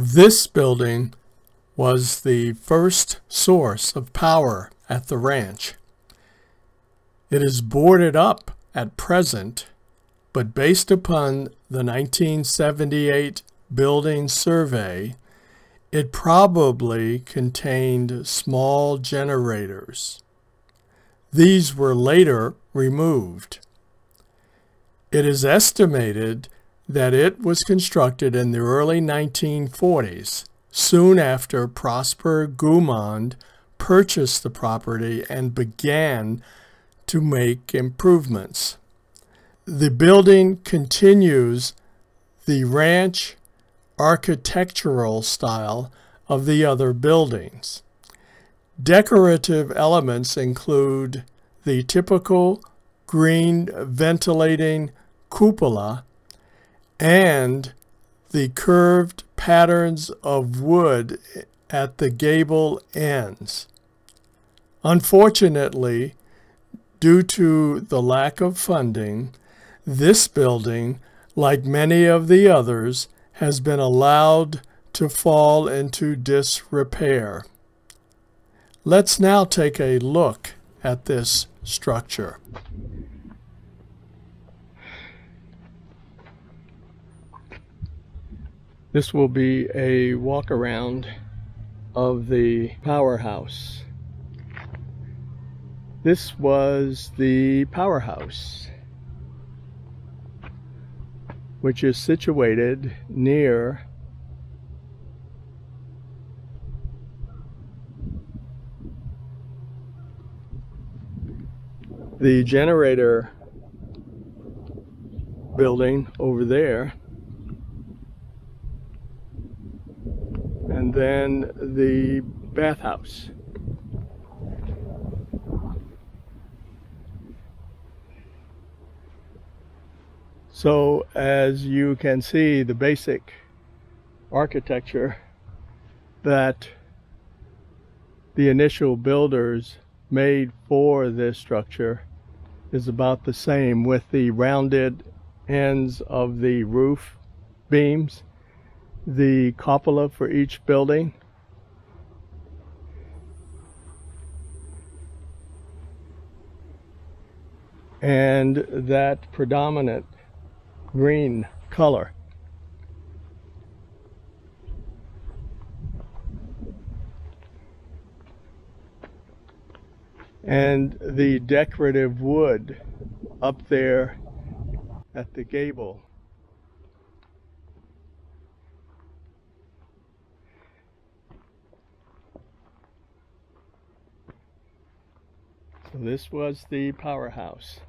This building was the first source of power at the ranch. It is boarded up at present, but based upon the 1978 building survey, it probably contained small generators. These were later removed. It is estimated that it was constructed in the early 1940s, soon after Prosper Goumond purchased the property and began to make improvements. The building continues the ranch architectural style of the other buildings. Decorative elements include the typical green ventilating cupola and the curved patterns of wood at the gable ends. Unfortunately, due to the lack of funding, this building, like many of the others, has been allowed to fall into disrepair. Let's now take a look at this structure. This will be a walk around of the powerhouse. This was the powerhouse which is situated near the generator building over there and then the bathhouse. So as you can see, the basic architecture that the initial builders made for this structure is about the same with the rounded ends of the roof beams, the cupola for each building, and that predominant green color. And the decorative wood up there at the gable. This was the powerhouse.